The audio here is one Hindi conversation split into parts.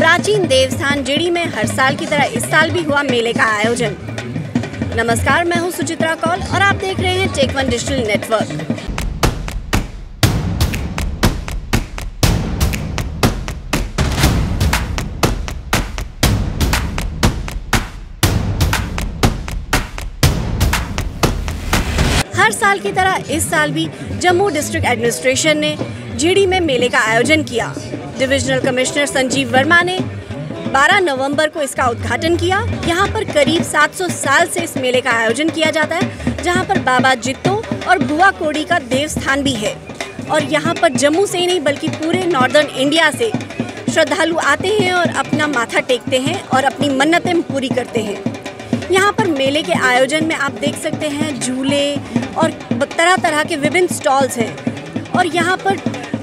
प्राचीन देवस्थान जिड़ी में हर साल की तरह इस साल भी हुआ मेले का आयोजन। नमस्कार, मैं हूँ सुचित्रा कौल और आप देख रहे हैं टेक वन डिजिटल नेटवर्क। हर साल की तरह इस साल भी जम्मू डिस्ट्रिक्ट एडमिनिस्ट्रेशन ने जीडी में मेले का आयोजन किया। डिविजनल कमिश्नर संजीव वर्मा ने 12 नवंबर को इसका उद्घाटन किया। यहाँ पर करीब 700 साल से इस मेले का आयोजन किया जाता है, जहाँ पर बाबा जित्तो और बुआ कोड़ी का देवस्थान भी है। और यहाँ पर जम्मू से ही नहीं, बल्कि पूरे नॉर्दर्न इंडिया से श्रद्धालु आते हैं और अपना माथा टेकते हैं और अपनी मन्नतें पूरी करते हैं। यहाँ पर मेले के आयोजन में आप देख सकते हैं, झूले और तरह तरह के विभिन्न स्टॉल्स हैं। और यहाँ पर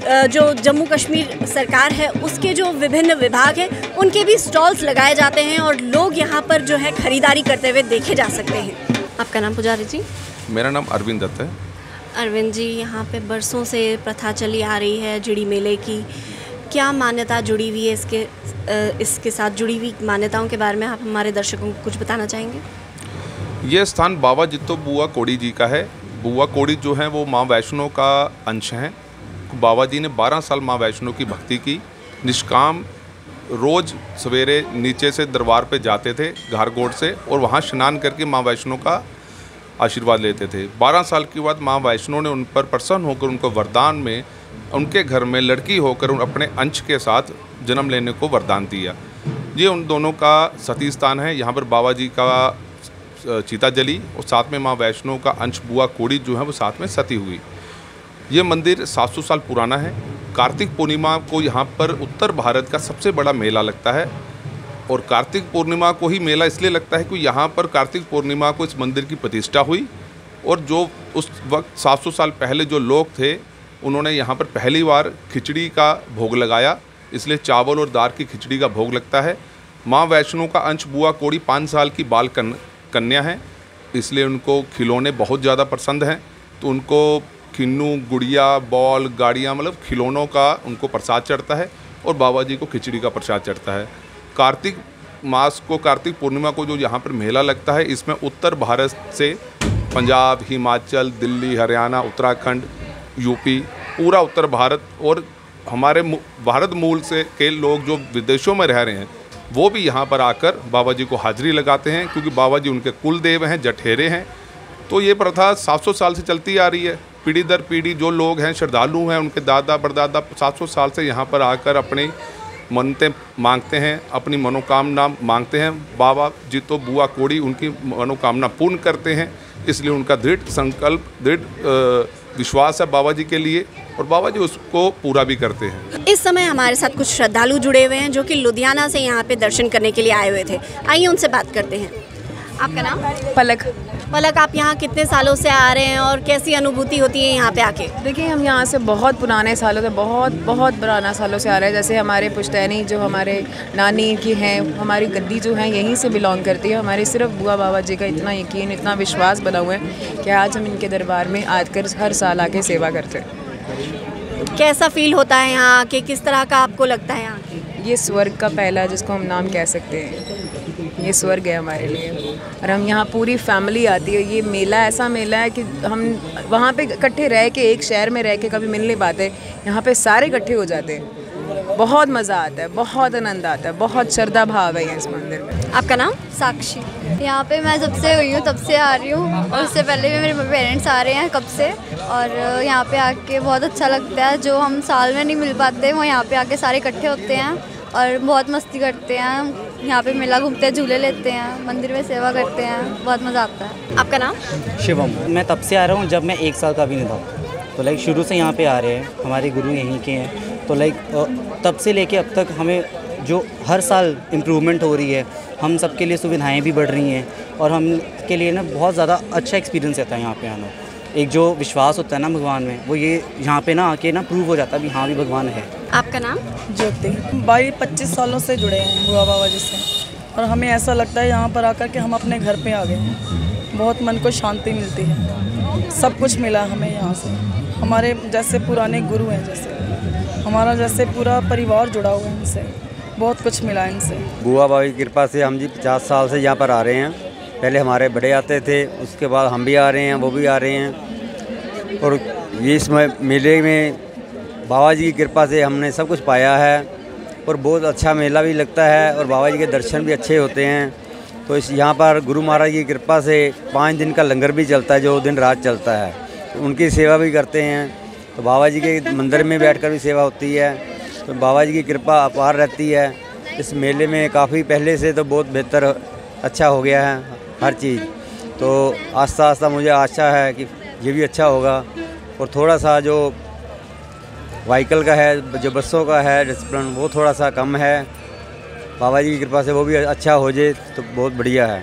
जो जम्मू कश्मीर सरकार है उसके जो विभिन्न विभाग हैं उनके भी स्टॉल्स लगाए जाते हैं और लोग यहाँ पर जो है खरीदारी करते हुए देखे जा सकते हैं। आपका नाम पुजारी जी? मेरा नाम अरविंद दत्त है। अरविंद जी यहाँ पे बरसों से प्रथा चली आ रही है जुड़ी मेले की। क्या मान्यता जुड़ी हुई है इसके इसके साथ जुड़ी हुई मान्यताओं के बारे में आप हमारे दर्शकों को कुछ बताना चाहेंगे? ये स्थान बाबा जितो बुआ कोड़ी जी का है। बुआ कोड़ी जो है वो माँ वैष्णो का अंश हैं। बाबा जी ने 12 साल माँ वैष्णो की भक्ति की। निष्काम रोज़ सवेरे नीचे से दरबार पे जाते थे, घारगोड़ से, और वहाँ स्नान करके माँ वैष्णो का आशीर्वाद लेते थे। 12 साल के बाद माँ वैष्णो ने उन पर प्रसन्न होकर, उनको वरदान में, उनके घर में लड़की होकर, उन अपने अंश के साथ जन्म लेने को वरदान दिया। ये उन दोनों का सती स्थान है। यहाँ पर बाबा जी का चीता जली और साथ में माँ वैष्णो का अंश बुआ कोड़ी जो है, वो साथ में सती हुई। ये मंदिर 700 साल पुराना है। कार्तिक पूर्णिमा को यहाँ पर उत्तर भारत का सबसे बड़ा मेला लगता है और कार्तिक पूर्णिमा को ही मेला इसलिए लगता है कि यहाँ पर कार्तिक पूर्णिमा को इस मंदिर की प्रतिष्ठा हुई और जो उस वक्त 700 साल पहले जो लोग थे उन्होंने यहाँ पर पहली बार खिचड़ी का भोग लगाया। इसलिए चावल और दाल की खिचड़ी का भोग लगता है। माँ वैष्णो का अंश बुआ कोड़ी पाँच साल की बाल कन, कन्या है। इसलिए उनको खिलौने बहुत ज़्यादा पसंद हैं। तो उनको खिन्नू, गुड़िया, बॉल, गाड़ियाँ मतलब खिलौनों का उनको प्रसाद चढ़ता है और बाबा जी को खिचड़ी का प्रसाद चढ़ता है। कार्तिक मास को, कार्तिक पूर्णिमा को जो यहाँ पर मेला लगता है, इसमें उत्तर भारत से पंजाब, हिमाचल, दिल्ली, हरियाणा, उत्तराखंड, यूपी, पूरा उत्तर भारत और हमारे भारत मूल से के लोग जो विदेशों में रह रहे हैं, वो भी यहाँ पर आकर बाबा जी को हाजिरी लगाते हैं, क्योंकि बाबा जी उनके कुल देव हैं, जठेरे हैं। तो ये प्रथा 700 साल से चलती आ रही है। पीढ़ी दर पीढ़ी जो लोग हैं श्रद्धालु हैं उनके दादा परदादा 700 साल से यहाँ पर आकर अपनी मनते मांगते हैं अपनी मनोकामना मांगते हैं। बाबा जी तो बुआ कोड़ी उनकी मनोकामना पूर्ण करते हैं इसलिए उनका दृढ़ संकल्प दृढ़ विश्वास है बाबा जी के लिए और बाबा जी उसको पूरा भी करते हैं। इस समय हमारे साथ कुछ श्रद्धालु जुड़े हुए हैं जो कि लुधियाना से यहाँ पे दर्शन करने के लिए आए हुए थे। आइए उनसे बात करते हैं। आपका नाम? पलक। पलक आप यहाँ कितने सालों से आ रहे हैं और कैसी अनुभूति होती है यहाँ पे आके? देखिए हम यहाँ से बहुत पुराने सालों से बहुत बहुत पुराना सालों से आ रहे हैं। जैसे हमारे पुश्तैनी जो हमारे नानी की हैं हमारी गद्दी जो है यहीं से बिलोंग करती है। हमारे सिर्फ़ बुआ बाबा जी का इतना यकीन इतना विश्वास बना हुआ है कि आज हम इनके दरबार में आकर हर साल आके सेवा करते हैं। कैसा फील होता है यहाँ आके? किस तरह का आपको लगता है यहाँ? ये स्वर्ग का पहला जिसको हम नाम कह सकते हैं। ये स्वर्ग है हमारे लिए। और हम यहाँ पूरी फैमिली आती है। ये मेला, ऐसा मेला है कि हम वहाँ पे इकट्ठे रह के, एक शहर में रह के कभी मिल नहीं पाते। यहाँ पे सारे इकट्ठे हो जाते हैं। बहुत मज़ा आता है, बहुत आनंद आता है, बहुत श्रद्धा भाव है इस मंदिर में। आपका नाम? साक्षी। यहाँ पे मैं जब से हुई हूँ, तब से आ रही हूँ। और उससे पहले भी मेरे पेरेंट्स आ रहे हैं कब से। और यहाँ पे आके बहुत अच्छा लगता है। जो हम साल में नहीं मिल पाते, वो यहाँ पे आके सारे इकट्ठे होते हैं। और बहुत मस्ती करते हैं। यहाँ पे मेला घूमते हैं झूले लेते हैं मंदिर में सेवा करते हैं बहुत मज़ा आता है। आपका नाम? शिवम। मैं तब से आ रहा हूँ जब मैं एक साल का भी नहीं था। तो लाइक शुरू से यहाँ पे आ रहे हैं हमारे गुरु यहीं के हैं। तो लाइक तब से लेके अब तक हमें जो हर साल इम्प्रूवमेंट हो रही है हम सबके लिए सुविधाएँ भी बढ़ रही हैं और हम के लिए ना बहुत ज़्यादा अच्छा एक्सपीरियंस रहता है यहाँ पे आना। एक जो विश्वास होता है ना भगवान में वो ये यहाँ पे ना आके ना प्रूव हो जाता है भी हाँ भी भगवान है। आपका नाम? ज्योति। भाई पच्चीस सालों से जुड़े हैं बुआ बाबा जी से। और हमें ऐसा लगता है यहाँ पर आकर के हम अपने घर पे आ गए हैं। बहुत मन को शांति मिलती है। सब कुछ मिला हमें यहाँ से। हमारे जैसे पुराने गुरु हैं जैसे। हमारा जैसे पूरा परिवार जुड़ा हुआ है इनसे। बहुत कुछ मिला इनसे। बुआ बाबा की कृपा से हम जी पचास साल से यहाँ पर आ रहे हैं। पहले हमारे बड़े आते थे उसके बाद हम भी आ रहे हैं वो भी आ रहे हैं। और ये इस मेले में बाबा जी की कृपा से हमने सब कुछ पाया है और बहुत अच्छा मेला भी लगता है और बाबा जी के दर्शन भी अच्छे होते हैं। तो इस यहाँ पर गुरु महाराज की कृपा से पाँच दिन का लंगर भी चलता है, जो दिन रात चलता है। तो उनकी सेवा भी करते हैं। तो बाबा जी के मंदिर में बैठकर भी सेवा होती है। तो बाबा जी की कृपा अपार रहती है। इस मेले में काफ़ी पहले से तो बहुत बेहतर अच्छा हो गया है हर चीज़। तो आस्ता आस्ता मुझे आशा है कि ये भी अच्छा होगा। और थोड़ा सा जो व्हीकल का है, जो बसों का है डिसिप्लिन वो थोड़ा सा कम है। बाबा जी की कृपा से वो भी अच्छा हो जाए तो बहुत बढ़िया है।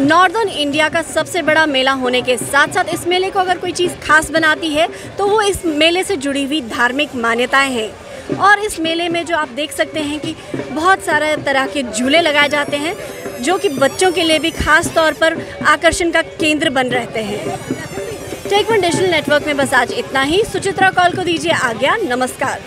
नॉर्दर्न इंडिया का सबसे बड़ा मेला होने के साथ साथ इस मेले को अगर कोई चीज़ खास बनाती है तो वो इस मेले से जुड़ी हुई धार्मिक मान्यताएँ हैं। और इस मेले में जो आप देख सकते हैं कि बहुत सारे तरह के झूले लगाए जाते हैं, जो कि बच्चों के लिए भी खास तौर पर आकर्षण का केंद्र बन रहते हैं। टेक वन डिजिटल नेटवर्क में बस आज इतना ही। सुचित्रा, कॉल को दीजिए आज्ञा। नमस्कार।